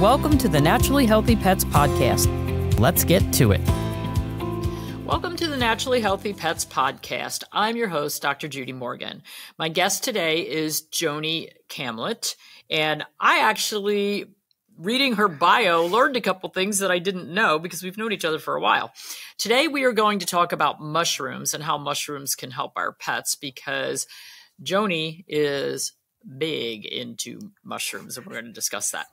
Welcome to the Naturally Healthy Pets Podcast. Let's get to it. Welcome to the Naturally Healthy Pets Podcast. I'm your host, Dr. Judy Morgan. My guest today is Joni Kamlet, and I actually reading her bio, learned a couple things that I didn't know because we've known each other for a while. Today, we are going to talk about mushrooms and how mushrooms can help our pets because Joni is big into mushrooms, and we're going to discuss that.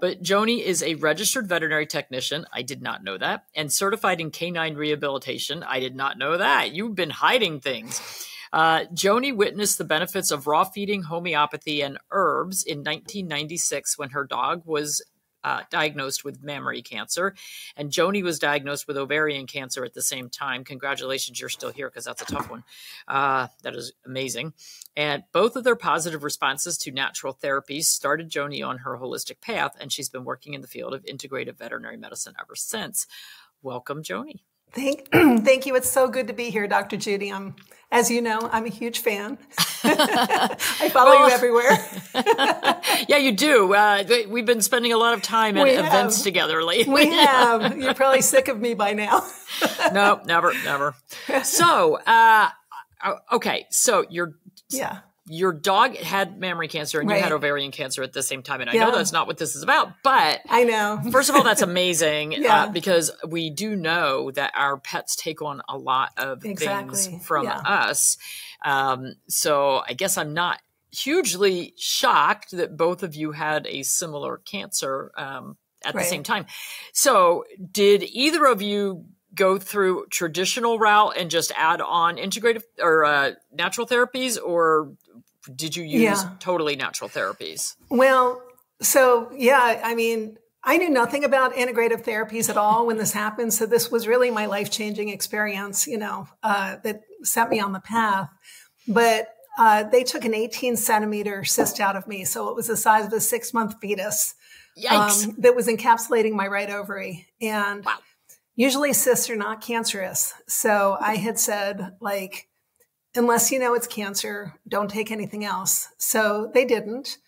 But Joni is a registered veterinary technician. I did not know that. And certified in canine rehabilitation. I did not know that. You've been hiding things. Uh, Joni witnessed the benefits of raw feeding, homeopathy, and herbs in 1996 when her dog was uh, diagnosed with mammary cancer, and Joni was diagnosed with ovarian cancer at the same time. Congratulations, you're still here because that's a tough one. Uh, that is amazing. And both of their positive responses to natural therapies started Joni on her holistic path, and she's been working in the field of integrative veterinary medicine ever since. Welcome, Joni. Thank, thank you. It's so good to be here, Dr. Judy. I'm, as you know, I'm a huge fan. I follow well, you everywhere. yeah, you do. Uh, we've been spending a lot of time at events together lately. We have. You're probably sick of me by now. no, never, never. So, uh, okay, so you're yeah your dog had mammary cancer and right. you had ovarian cancer at the same time. And I know that's not what this is about, but I know. first of all, that's amazing uh, yeah. uh, because we do know that our pets take on a lot of exactly. things from yeah. us. Um, so I guess I'm not hugely shocked that both of you had a similar cancer um, at right. the same time. So did either of you go through traditional route and just add on integrative or uh, natural therapies or did you use yeah. totally natural therapies? Well, so yeah, I mean, I knew nothing about integrative therapies at all when this happened. So this was really my life changing experience, you know, uh, that set me on the path. But uh, they took an 18 centimeter cyst out of me. So it was the size of a six month fetus um, that was encapsulating my right ovary. And wow. usually cysts are not cancerous. So I had said, like, unless you know it's cancer, don't take anything else. So they didn't.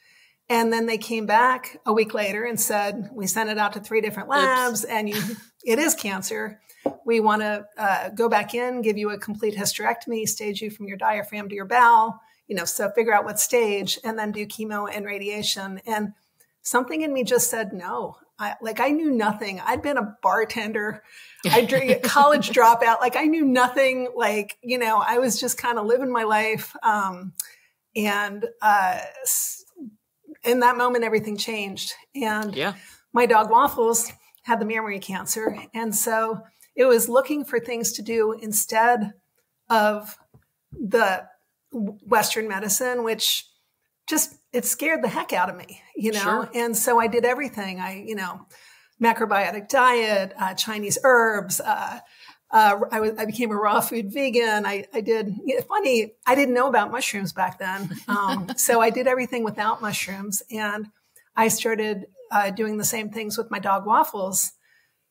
And then they came back a week later and said, we sent it out to three different labs Oops. and you, it is cancer. We want to uh, go back in, give you a complete hysterectomy, stage you from your diaphragm to your bowel, you know, so figure out what stage and then do chemo and radiation. And something in me just said no. I, like I knew nothing. I'd been a bartender. I drink a college dropout. Like I knew nothing. Like, you know, I was just kind of living my life. Um, and, uh, in that moment, everything changed. And yeah. my dog Waffles had the mammary cancer. And so it was looking for things to do instead of the Western medicine, which just it scared the heck out of me, you know. Sure. And so I did everything. I, you know, macrobiotic diet, uh, Chinese herbs. Uh, uh, I, became a raw food vegan. I, I did, you know, funny, I didn't know about mushrooms back then. Um, so I did everything without mushrooms. And I started uh, doing the same things with my dog waffles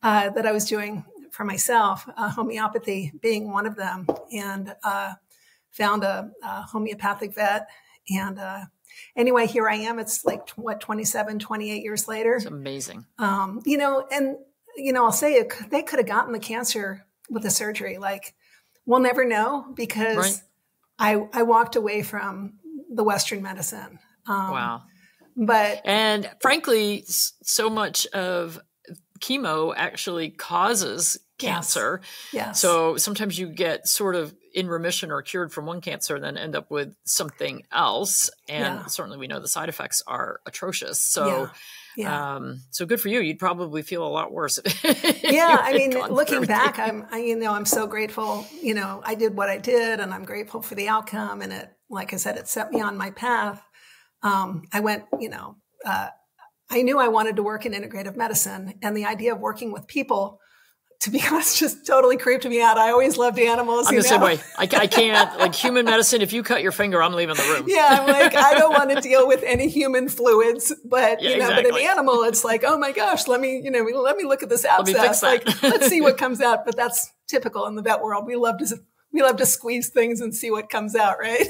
uh, that I was doing for myself, uh, homeopathy being one of them, and found a, a, homeopathic vet and anyway, here I am. It's like, what, 27, 28 years later. It's amazing. Um, you know, and, you know, I'll say it, they could have gotten the cancer with the surgery. Like, we'll never know because right. I, I walked away from the Western medicine. Um, wow. But, and frankly, so much of chemo actually causes cancer. Yes. yes. So sometimes you get sort of in remission or cured from one cancer and then end up with something else. And yeah. certainly we know the side effects are atrocious. So, yeah. Yeah. Um, so good for you. You'd probably feel a lot worse. yeah. I mean, looking back, I'm, I, you know, I'm so grateful, you know, I did what I did and I'm grateful for the outcome. And it, like I said, it set me on my path. Um, I went, you know, uh, I knew I wanted to work in integrative medicine and the idea of working with people to be honest, just totally creeped me out. I always loved animals. I'm the know? same way. I, I, can't like human medicine. If you cut your finger, I'm leaving the room. Yeah, I'm like I don't want to deal with any human fluids, but yeah, you know, exactly. but an animal, it's like oh my gosh, let me you know let me look at this abscess. Like let's see what comes out. But that's typical in the vet world. We love to we love to squeeze things and see what comes out, right?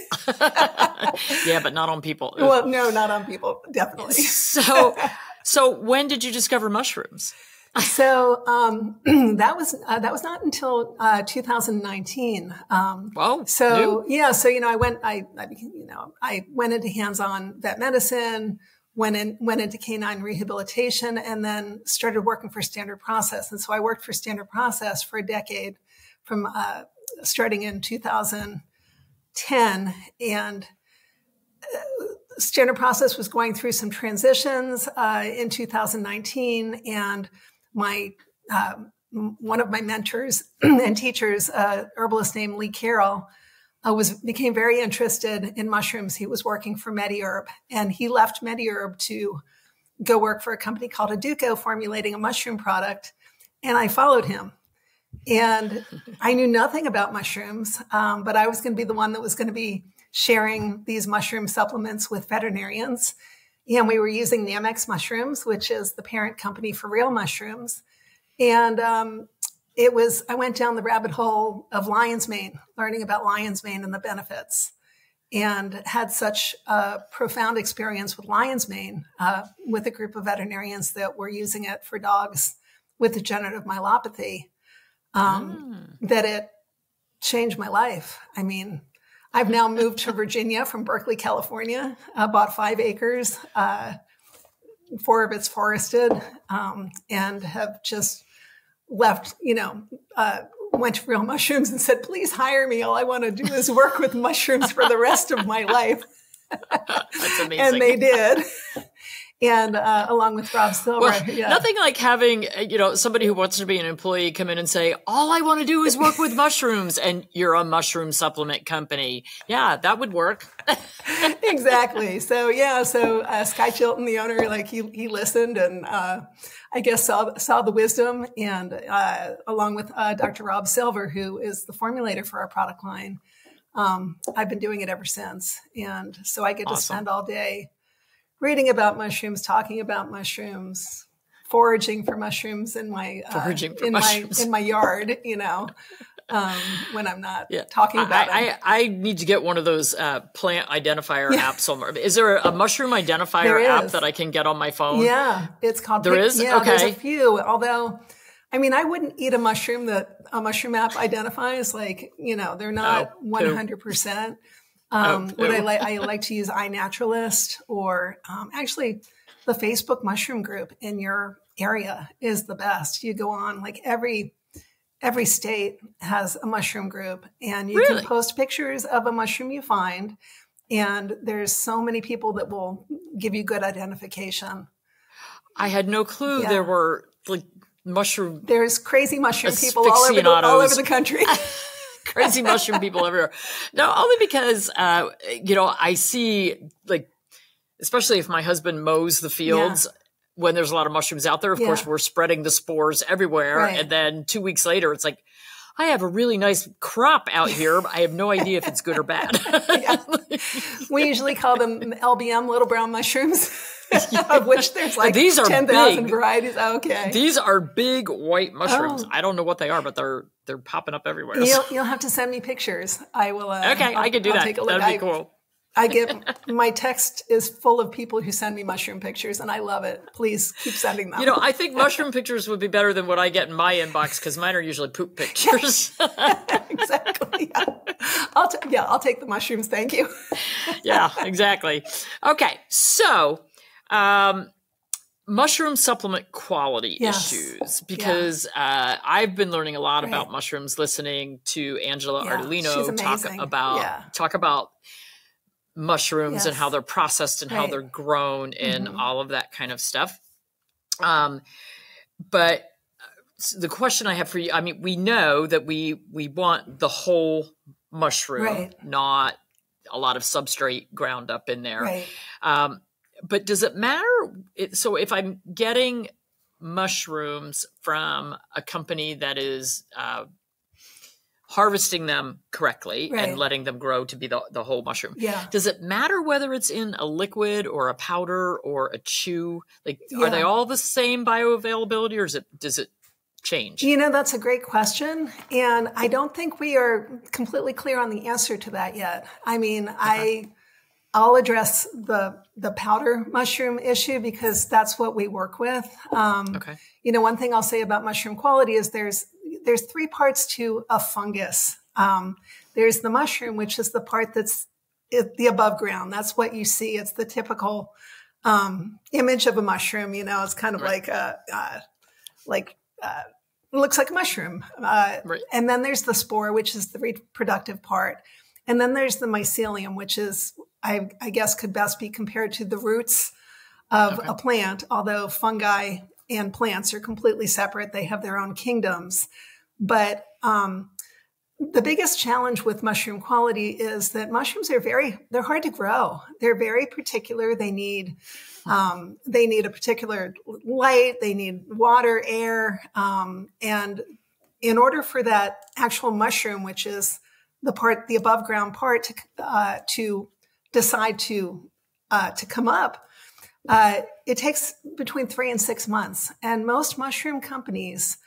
yeah, but not on people. well, no, not on people, definitely. so, So when did you discover mushrooms? So um, that was uh, that was not until uh, 2019. Um, wow. So new. yeah, so you know, I went, I, I you know, I went into hands-on vet medicine, went in, went into canine rehabilitation, and then started working for Standard Process. And so I worked for Standard Process for a decade, from uh, starting in 2010, and uh, Standard Process was going through some transitions uh, in 2019, and my uh, one of my mentors and teachers, uh, herbalist named Lee Carroll, uh, was became very interested in mushrooms. He was working for MediHerb, and he left MediHerb to go work for a company called Aduco, formulating a mushroom product. And I followed him. And I knew nothing about mushrooms, um, but I was going to be the one that was going to be sharing these mushroom supplements with veterinarians. And we were using Nammex mushrooms, which is the parent company for real mushrooms. And um, it was, I went down the rabbit hole of lion's mane, learning about lion's mane and the benefits, and had such a profound experience with lion's mane uh, with a group of veterinarians that were using it for dogs with degenerative myelopathy um, mm. that it changed my life. I mean, I've now moved to Virginia from Berkeley, California. I bought five acres, uh, four of it's forested, um, and have just left, you know, uh, went to Real Mushrooms and said, please hire me. All I want to do is work with mushrooms for the rest of my life. That's amazing. and they did and uh, along with Rob Silver. Well, yeah. Nothing like having you know somebody who wants to be an employee come in and say, "All I want to do is work with mushrooms," and you're a mushroom supplement company. Yeah, that would work. exactly. So yeah, so uh, Skye Chilton, the owner, like he he listened and uh, I guess saw saw the wisdom, and uh, along with uh, Dr. Rob Silver, who is the formulator for our product line. Um, I've been doing it ever since, and so I get to spend all day reading about mushrooms, talking about mushrooms, foraging for mushrooms in my uh, foraging in mushrooms. my in my yard. You know. Um, when I'm not yeah. talking about I, I, I, need to get one of those uh, plant identifier yeah. apps somewhere. Is there a mushroom identifier app that I can get on my phone? Yeah, it's called. There is. Yeah, okay. there's a few. Although, I mean, I wouldn't eat a mushroom that a mushroom app identifies. Like, you know, they're not 100. percent um, oh, I like, I like to use iNaturalist or um, actually the Facebook mushroom group in your area is the best. You go on like every every state has a mushroom group and you really? can post pictures of a mushroom you find and there's so many people that will give you good identification. I had no clue yeah. there were like mushroom there's crazy mushroom people all over the, all over the country. crazy mushroom people everywhere. No, only because uh, you know I see like, especially if my husband mows the fields. Yeah. When there's a lot of mushrooms out there, of yeah. course, we're spreading the spores everywhere. Right. And then two weeks later, it's like, I have a really nice crop out here. I have no idea if it's good or bad. we usually call them LBM, little brown mushrooms. of which there's like these are 10,000 varieties. Okay. These are big white mushrooms. Oh. I don't know what they are, but they're they're popping up everywhere. You'll, you'll have to send me pictures. I will. Uh, okay, I'll, I could do I'll that. Take a look. That'd be cool. I get my text is full of people who send me mushroom pictures, and I love it. Please keep sending them. You know, I think mushroom pictures would be better than what I get in my inbox because mine are usually poop pictures. exactly. Yeah. I'll t- yeah, I'll take the mushrooms. Thank you. yeah, exactly. Okay, so um, mushroom supplement quality yes. issues because yeah. uh, I've been learning a lot right. about mushrooms listening to Angela yeah, Ardolino talk about yeah. talk about mushrooms yes. and how they're processed and right. how they're grown and mm-hmm. all of that kind of stuff. Um, but uh, the question I have for you, I mean, we know that we we want the whole mushroom, right. not a lot of substrate ground up in there. Um, but does it matter? It, so if I'm getting mushrooms from a company that is uh, harvesting them correctly right. and letting them grow to be the, the whole mushroom. Yeah. Does it matter whether it's in a liquid or a powder or a chew? Like, yeah. are they all the same bioavailability or is it, does it change? You know, that's a great question. And I don't think we are completely clear on the answer to that yet. I mean. I, I'll address the the powder mushroom issue because that's what we work with. Um, okay. You know, one thing I'll say about mushroom quality is there's there's three parts to a fungus. Um, there's the mushroom, which is the part that's the above ground. That's what you see. It's the typical um, image of a mushroom. You know, it's kind of right. like a, uh, like uh, looks like a mushroom. Uh, right. And then there's the spore, which is the reproductive part. And then there's the mycelium, which is, I, I guess, could best be compared to the roots of okay. a plant, although fungi and plants are completely separate. They have their own kingdoms. But um, the biggest challenge with mushroom quality is that mushrooms are very they're hard to grow. They're very particular. They need um, they need a particular light. They need water air um, and in order for that actual mushroom which is the part the above ground part to uh, to decide to uh, to come up uh, it takes between three and six months. And most mushroom companies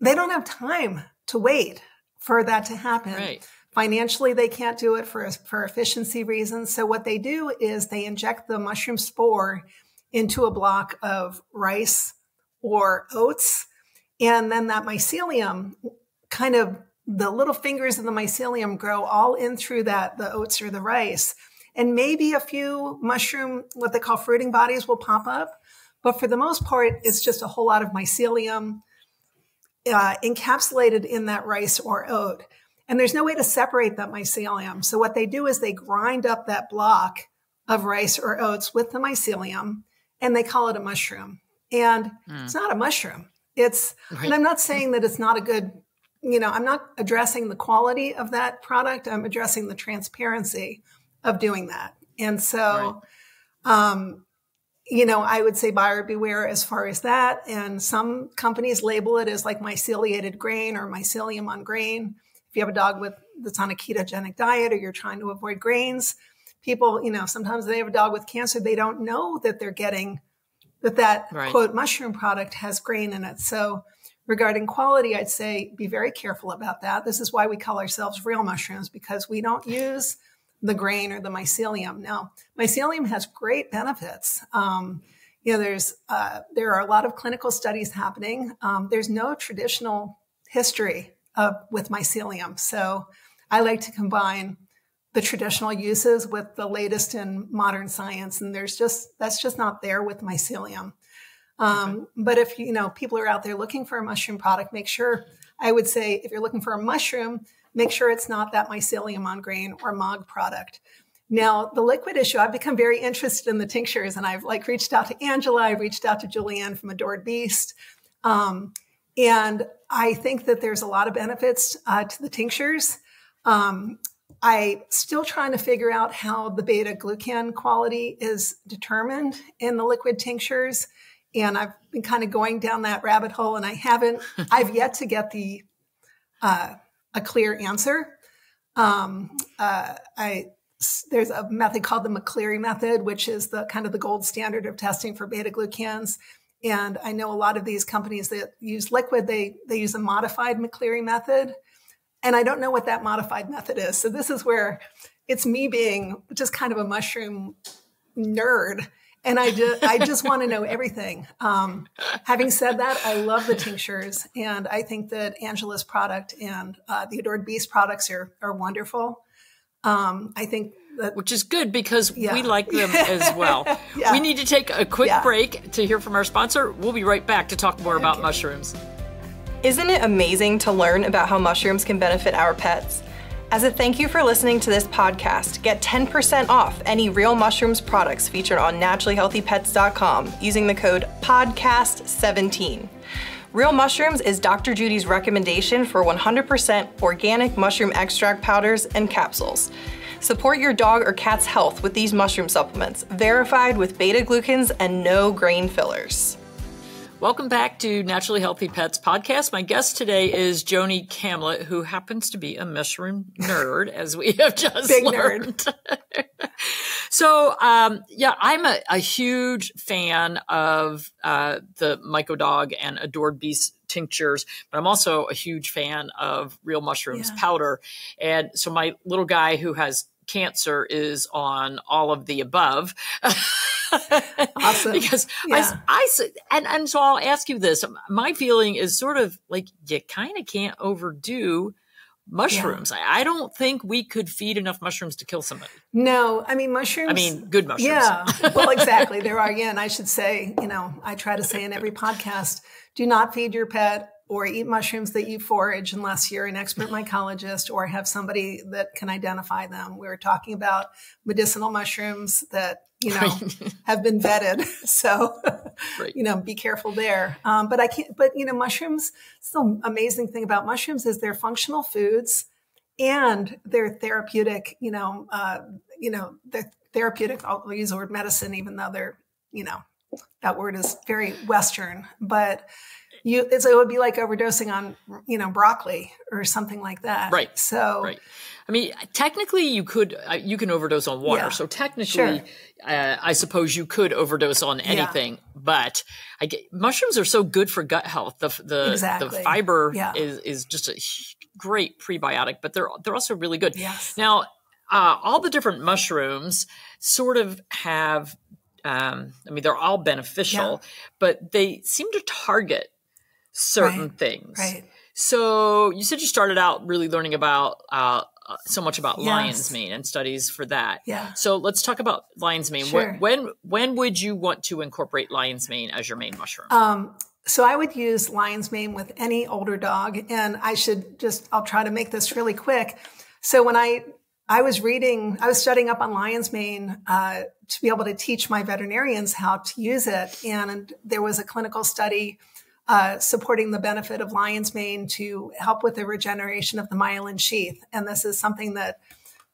they don't have time to wait for that to happen. Right. Financially, they can't do it for, for efficiency reasons. So what they do is they inject the mushroom spore into a block of rice or oats. And then that mycelium kind of the little fingers of the mycelium grow all in through that, the oats or the rice. And maybe a few mushroom, what they call fruiting bodies will pop up. But for the most part, it's just a whole lot of mycelium uh, encapsulated in that rice or oat. And there's no way to separate that mycelium. So what they do is they grind up that block of rice or oats with the mycelium and they call it a mushroom. And mm. it's not a mushroom. It's, right. and I'm not saying that it's not a good, you know, I'm not addressing the quality of that product. I'm addressing the transparency of doing that. And so, right. um, you know, I would say buyer beware as far as that. And some companies label it as like myceliated grain or mycelium on grain. If you have a dog with that's on a ketogenic diet or you're trying to avoid grains, people, you know, sometimes they have a dog with cancer, they don't know that they're getting that that right. quote mushroom product has grain in it. So regarding quality, I'd say be very careful about that. This is why we call ourselves real mushrooms because we don't use the grain or the mycelium. Now, mycelium has great benefits. Um, you know, there's uh, there are a lot of clinical studies happening. Um, there's no traditional history of, with mycelium, so I like to combine the traditional uses with the latest in modern science, and there's just that's just not there with mycelium. Um, okay. But if you know people are out there looking for a mushroom product, make sure I would say if you're looking for a mushroom, make sure it's not that mycelium on grain or MOG product. Now, the liquid issue, I've become very interested in the tinctures and I've like reached out to Angela, I've reached out to Julianne from Adored Beast. Um, and I think that there's a lot of benefits uh, to the tinctures. Um, I still trying to figure out how the beta glucan quality is determined in the liquid tinctures. And I've been kind of going down that rabbit hole and I haven't, I've yet to get the, uh, a clear answer. Um, uh, I there's a method called the McCleary method, which is the kind of the gold standard of testing for beta glucans. And I know a lot of these companies that use liquid, they they use a modified McCleary method. And I don't know what that modified method is. So this is where it's me being just kind of a mushroom nerd and I just I just want to know everything. Um, having said that, I love the tinctures, and I think that Angela's product and uh, the Adored Beast products are are wonderful. Um, I think that, which is good because yeah. we like them as well. yeah. We need to take a quick yeah. break to hear from our sponsor. We'll be right back to talk more about okay. mushrooms. Isn't it amazing to learn about how mushrooms can benefit our pets? As a thank you for listening to this podcast, get 10% off any Real Mushrooms products featured on naturallyhealthypets.com using the code PODCAST17. Real Mushrooms is Dr. Judy's recommendation for 100% organic mushroom extract powders and capsules. Support your dog or cat's health with these mushroom supplements, verified with beta glucans and no grain fillers. Welcome back to Naturally Healthy Pets podcast. My guest today is Joni Kamlet, who happens to be a mushroom nerd, as we have just Big learned. so, um, yeah, I'm a, a, huge fan of uh, the Myco Dog and Adored Beast tinctures, but I'm also a huge fan of Real Mushrooms yeah. powder. And so, my little guy who has cancer is on all of the above. awesome. because yeah. I, I, and, and so I'll ask you this. My feeling is sort of like you kind of can't overdo mushrooms. Yeah. I, I, don't think we could feed enough mushrooms to kill somebody. No, I mean mushrooms. I mean good mushrooms. Yeah. well, exactly. There are again. I should say, you know, I try to say in every podcast, do not feed your pet or eat mushrooms that you forage unless you're an expert mycologist or have somebody that can identify them. We were talking about medicinal mushrooms that you know right. have been vetted, so right. you know be careful there. Um, but I can't. But you know mushrooms. The amazing thing about mushrooms is they're functional foods and they're therapeutic. You know, uh, you know they're therapeutic. I'll use the word medicine, even though they're you know that word is very Western, but you it would be like overdosing on you know broccoli or something like that right so right i mean technically you could uh, you can overdose on water yeah. so technically sure. uh, i suppose you could overdose on anything yeah. but I get, mushrooms are so good for gut health the the, exactly. the fiber yeah. is is just a great prebiotic but they're they're also really good yes. now uh, all the different mushrooms sort of have um, I mean, they're all beneficial, yeah. but they seem to target certain right. things. Right. So you said you started out really learning about uh, uh, so much about yes. lion's mane and studies for that. Yeah. So let's talk about lion's mane. Sure. When, when when would you want to incorporate lion's mane as your main mushroom? Um, so I would use lion's mane with any older dog, and I should just I'll try to make this really quick. So when I I was reading, I was studying up on lion's mane uh, to be able to teach my veterinarians how to use it, and there was a clinical study uh, supporting the benefit of lion's mane to help with the regeneration of the myelin sheath. And this is something that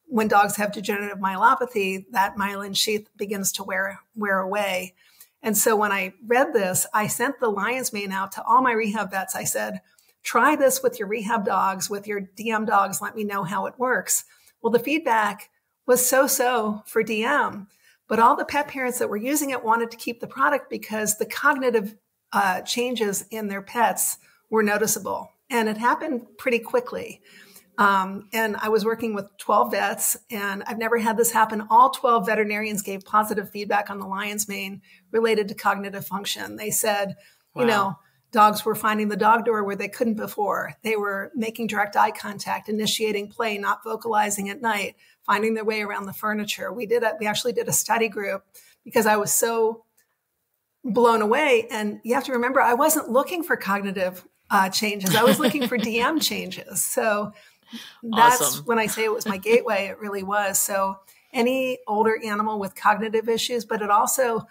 when dogs have degenerative myelopathy, that myelin sheath begins to wear, wear away. And so when I read this, I sent the lion's mane out to all my rehab vets. I said, try this with your rehab dogs, with your DM dogs. Let me know how it works. Well, the feedback was so so for DM, but all the pet parents that were using it wanted to keep the product because the cognitive uh, changes in their pets were noticeable. And it happened pretty quickly. Um, and I was working with 12 vets, and I've never had this happen. All 12 veterinarians gave positive feedback on the lion's mane related to cognitive function. They said, wow. you know, dogs were finding the dog door where they couldn't before. They were making direct eye contact, initiating play, not vocalizing at night, finding their way around the furniture. We did a, we actually did a study group because I was so blown away. And you have to remember, I wasn't looking for cognitive uh, changes. I was looking for DM changes. So that's awesome. when I say it was my gateway, it really was. So any older animal with cognitive issues, but it also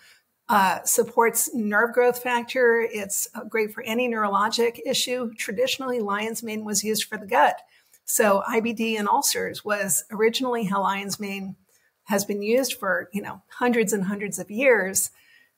uh, supports nerve growth factor. It's uh, great for any neurologic issue. Traditionally, lion's mane was used for the gut. So IBD and ulcers was originally how lion's mane has been used for, you know, hundreds and hundreds of years.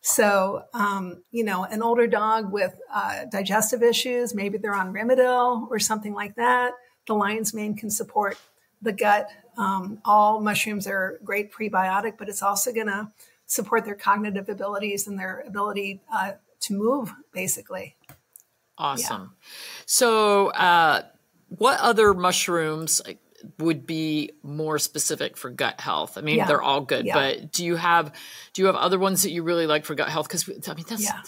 So, um, you know, an older dog with uh, digestive issues, maybe they're on Rimadyl or something like that, the lion's mane can support the gut. Um, all mushrooms are great prebiotic, but it's also going to support their cognitive abilities and their ability uh, to move, basically. Awesome. Yeah. So, uh, what other mushrooms? Would be more specific for gut health. I mean, yeah. they're all good, yeah. but do you have do you have other ones that you really like for gut health? Because I mean, that's yeah.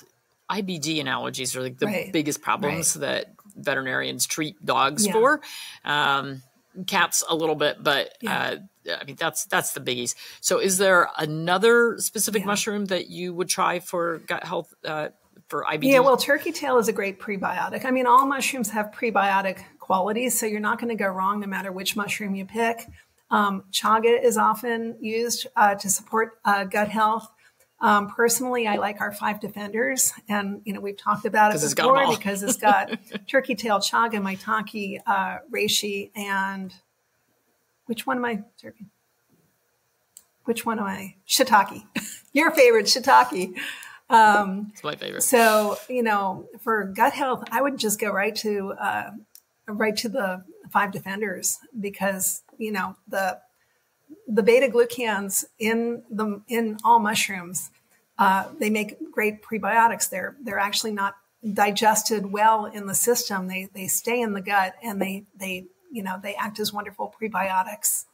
IBD and allergies are like the right. biggest problems right. that veterinarians treat dogs for. Um, cats a little bit, but uh, I mean that's that's the biggies. So, is there another specific mushroom that you would try for gut health? Uh, for IBD? Yeah, well, turkey tail is a great prebiotic. I mean, all mushrooms have prebiotic qualities, so you're not going to go wrong no matter which mushroom you pick. Um, chaga is often used uh, to support uh, gut health. Um, personally, I like our five defenders, and you know we've talked about it before it's because it's got turkey tail, chaga, maitake, uh, reishi, and which one am I? Turkey. Which one am I? Shiitake. Your favorite shiitake. Um, it's my favorite. So you know, for gut health, I would just go right to uh, right to the five defenders because you know the the beta glucans in the in all mushrooms uh, they make great prebiotics they're they're actually not digested well in the system they they stay in the gut and they they you know they act as wonderful prebiotics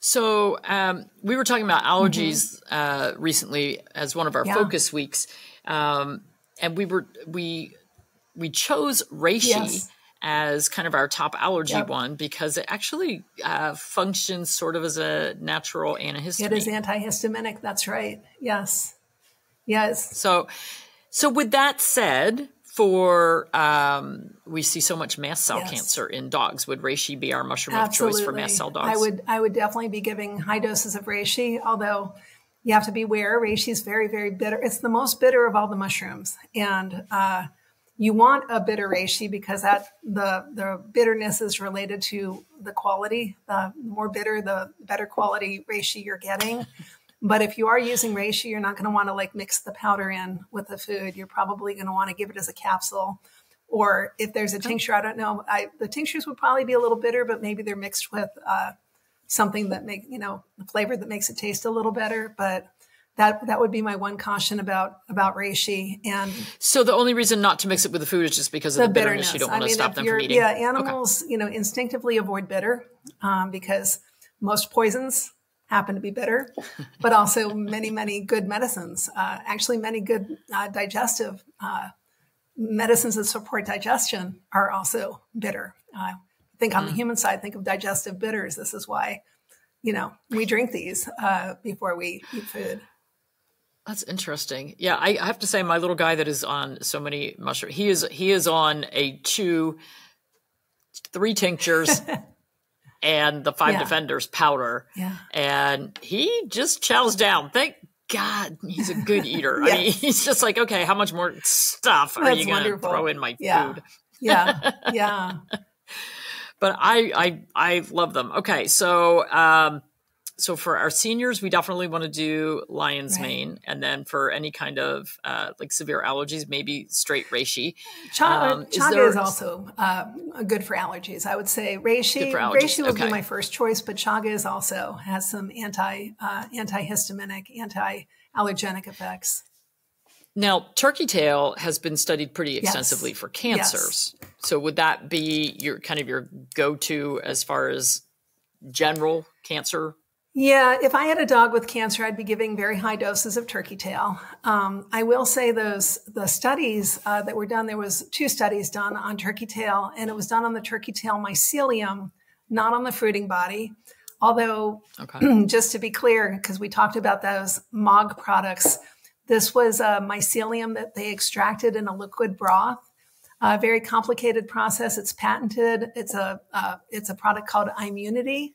So um, we were talking about allergies mm-hmm. uh, recently as one of our yeah. focus weeks, um, and we were we we chose reishi yes. as kind of our top allergy yep. one because it actually uh, functions sort of as a natural antihistamine. It is antihistaminic. That's right. Yes. Yes. So, so with that said, for um, we see so much mast cell yes. cancer in dogs. Would reishi be our mushroom Absolutely. of choice for mast cell dogs? I would. I would definitely be giving high doses of reishi, although you have to be aware reishi is very, very bitter. It's the most bitter of all the mushrooms, and uh, you want a bitter reishi because that the the bitterness is related to the quality. The more bitter, the better quality reishi you're getting. But if you are using reishi, you're not going to want to like mix the powder in with the food. You're probably going to want to give it as a capsule. Or if there's a tincture, I don't know. I, the tinctures would probably be a little bitter, but maybe they're mixed with uh, something that make you know the flavor that makes it taste a little better. But that that would be my one caution about about reishi. And so the only reason not to mix it with the food is just because of the, the bitterness. bitterness. You don't want I mean, to stop them from eating. Yeah, animals okay. you know instinctively avoid bitter um, because most poisons happen to be bitter, but also many, many good medicines. Uh, actually, many good uh, digestive uh, medicines that support digestion are also bitter. Uh, think on mm. the human side, think of digestive bitters. This is why, you know, we drink these uh, before we eat food. That's interesting. Yeah, I, I have to say, my little guy that is on so many mushrooms, he is he is on a two, three tinctures. and the five yeah. defenders powder. Yeah. And he just chows down. Thank God he's a good eater. yes. I mean, he's just like, okay, how much more stuff are you going to throw in my yeah. food? Yeah. Yeah. but I, I, I love them. Okay. So, um, so for our seniors, we definitely want to do lion's right. mane, and then for any kind of uh, like severe allergies, maybe straight reishi. Ch- um, chaga is, there... is also uh, good for allergies. I would say reishi. Reishi would okay. be my first choice, but chaga is also has some anti uh, antihistaminic, anti allergenic effects. Now, turkey tail has been studied pretty extensively yes. for cancers. Yes. So, would that be your kind of your go to as far as general cancer yeah, if I had a dog with cancer, I'd be giving very high doses of turkey tail. Um, I will say those the studies uh, that were done. There was two studies done on turkey tail, and it was done on the turkey tail mycelium, not on the fruiting body. Although, okay. just to be clear, because we talked about those MOG products, this was a mycelium that they extracted in a liquid broth. A very complicated process. It's patented. It's a uh, it's a product called I'm-Yunity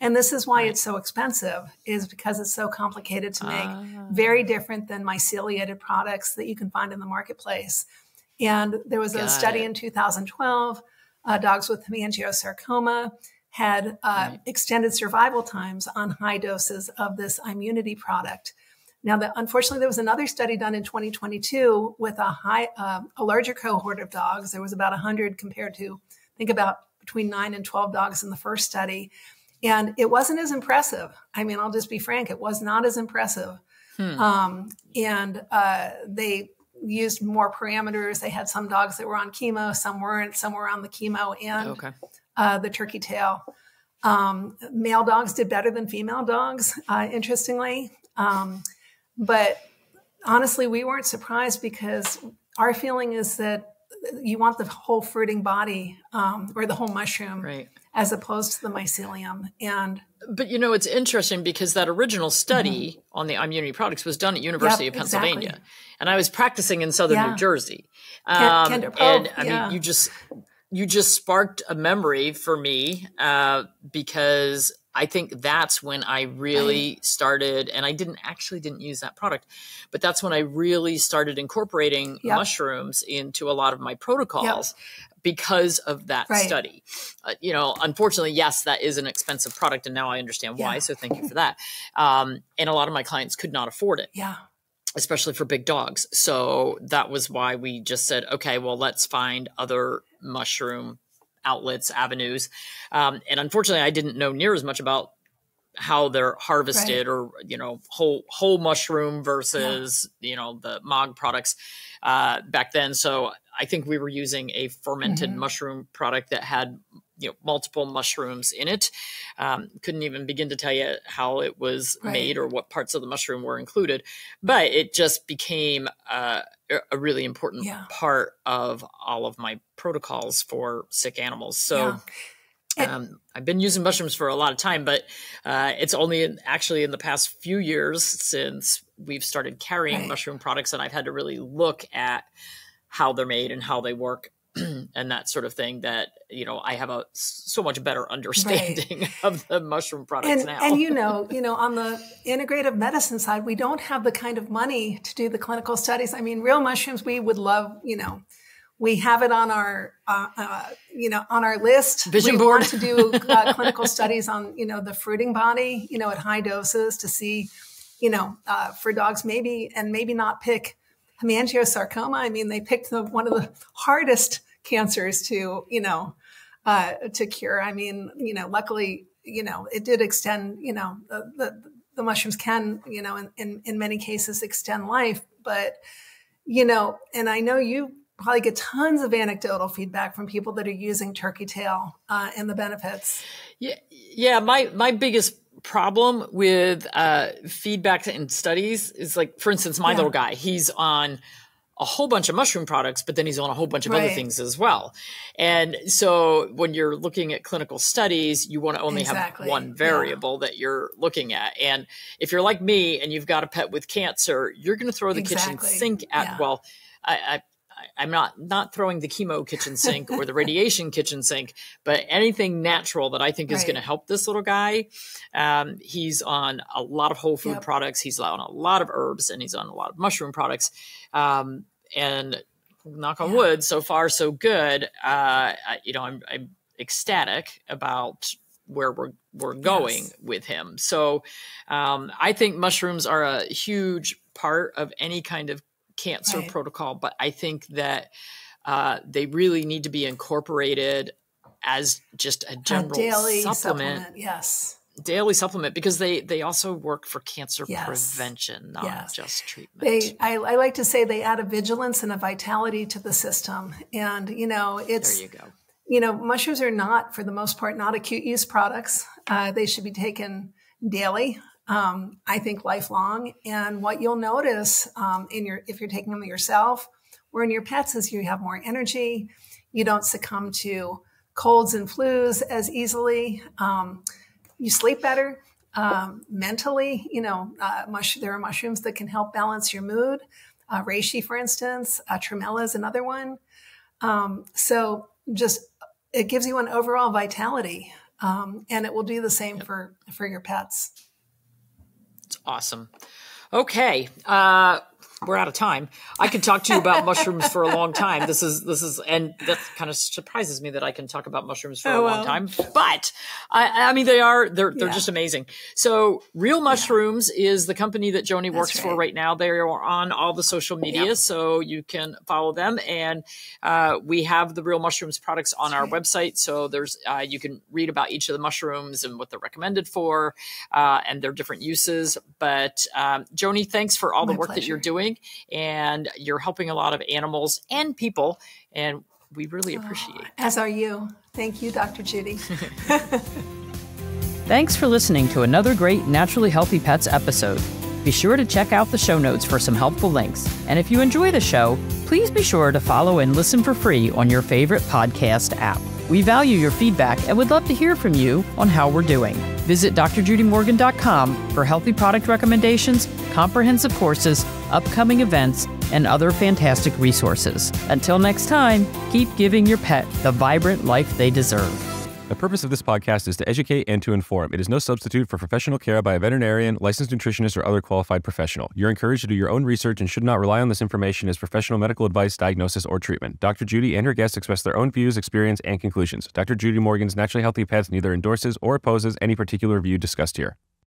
and this is why it's so expensive, is because it's so complicated to make, uh. very different than myceliated products that you can find in the marketplace. And there was a study it. in 2012, uh, dogs with hemangiosarcoma had uh, right. extended survival times on high doses of this I'm-Yunity product. Now, the, unfortunately, there was another study done in 2022 with a high, uh, a larger cohort of dogs. There was about 100 compared to, think about between nine and 12 dogs in the first study. And it wasn't as impressive. I mean, I'll just be frank, it was not as impressive. Hmm. Um, and uh, they used more parameters. They had some dogs that were on chemo, some weren't, some were on the chemo and okay. uh, the turkey tail. Um, male dogs did better than female dogs, uh, interestingly. Um, but honestly, we weren't surprised because our feeling is that you want the whole fruiting body um, or the whole mushroom right as opposed to the mycelium. And but you know, it's interesting because that original study mm-hmm. on the I'm-Yunity products was done at University yep, of Pennsylvania, exactly. and I was practicing in Southern yeah. New Jersey. Um, and I yeah. mean, you just you just sparked a memory for me uh, because I think that's when I really right. started, and I didn't actually didn't use that product, but that's when I really started incorporating yep. mushrooms into a lot of my protocols yep. Because of that right. study. Uh, you know, unfortunately, yes, that is an expensive product, and now I understand why. Yeah. So thank you for that. Um, and a lot of my clients could not afford it. Yeah especially for big dogs. So that was why we just said, okay, well, let's find other mushroom outlets, avenues. Um, and unfortunately, I didn't know near as much about how they're harvested right. or you know whole whole mushroom versus yeah. you know the mog products uh, back then so i think we were using a fermented mm-hmm. mushroom product that had you know multiple mushrooms in it. Um, couldn't even begin to tell you how it was right. made or what parts of the mushroom were included, but it just became uh, a really important yeah. part of all of my protocols for sick animals. So. Yeah. Um, I've been using mushrooms for a lot of time, but uh, it's only in, actually in the past few years since we've started carrying right. mushroom products, and I've had to really look at how they're made and how they work and that sort of thing that you know i have a so much better understanding right. of the mushroom products and, now. and you know you know on the integrative medicine side we don't have the kind of money to do the clinical studies. I mean real mushrooms we would love you know we have it on our uh, uh, you know on our list. Vision we board. want to do uh, clinical studies on you know the fruiting body you know at high doses to see you know uh, for dogs maybe and maybe not pick hemangiosarcoma. I mean, they picked the, one of the hardest cancers to, you know, uh, to cure. I mean, you know, luckily, you know, it did extend, you know, the, the, the mushrooms can, you know, in, in, in many cases extend life, but, you know, and I know you probably get tons of anecdotal feedback from people that are using turkey tail uh, and the benefits. Yeah, yeah. My my biggest problem with uh, feedback and studies is like, for instance, my yeah. little guy, he's on a whole bunch of mushroom products, but then he's on a whole bunch of right. other things as well. And so when you're looking at clinical studies, you want to only exactly. have one variable yeah. that you're looking at. And if you're like me and you've got a pet with cancer, you're going to throw the exactly. kitchen sink at, yeah. well, I, I I'm not not throwing the chemo kitchen sink or the radiation kitchen sink, but anything natural that I think is right. going to help this little guy. Um, he's on a lot of whole food yep. products. He's on a lot of herbs, and he's on a lot of mushroom products. Um, and knock on yeah. wood, so far so good. Uh, I, you know, I'm, I'm ecstatic about where we're we're going yes. with him. So um, I think mushrooms are a huge part of any kind of cancer right. protocol, but I think that uh, they really need to be incorporated as just a general a daily supplement. supplement. Yes. Daily supplement because they they also work for cancer yes. prevention, not yes. just treatment. They, I, I like to say they add a vigilance and a vitality to the system, and you know it's there. You go. You know, mushrooms are not, for the most part, not acute use products. Uh, they should be taken daily um, I think lifelong. And what you'll notice um, in your if you're taking them yourself or in your pets is you have more energy. You don't succumb to colds and flus as easily. Um, you sleep better um, mentally. You know, uh, mush, there are mushrooms that can help balance your mood. Uh, reishi, for instance, uh, tremella is another one. Um, so just it gives you an overall vitality, um, and it will do the same for for your pets. It's awesome. Okay. Uh, we're out of time. I could talk to you about mushrooms for a long time. This is this is, and that kind of surprises me that I can talk about mushrooms for oh, a long well. time. But I, I mean, they are they're they're just amazing. So, Real Mushrooms yeah. is the company that Joni That's works right. for right now. They are on all the social media, yep. so you can follow them. And uh, we have the Real Mushrooms products on That's our right. website. So there's uh, you can read about each of the mushrooms and what they're recommended for, uh, and their different uses. But um, Joni, thanks for all My the work pleasure. that you're doing doing, and you're helping a lot of animals and people, and we really appreciate. Oh, as are you. Thank you, Dr. Judy. Thanks for listening to another great Naturally Healthy Pets episode. Be sure to check out the show notes for some helpful links. And if you enjoy the show, please be sure to follow and listen for free on your favorite podcast app. We value your feedback and would love to hear from you on how we're doing. Visit drjudymorgan.com for healthy product recommendations, comprehensive courses, upcoming events, and other fantastic resources. Until next time, keep giving your pet the vibrant life they deserve. The purpose of this podcast is to educate and to inform. It is no substitute for professional care by a veterinarian, licensed nutritionist, or other qualified professional. You're encouraged to do your own research and should not rely on this information as professional medical advice, diagnosis, or treatment. Dr. Judy and her guests express their own views, experience, and conclusions. Dr. Judy Morgan's Naturally Healthy Pets neither endorses or opposes any particular view discussed here.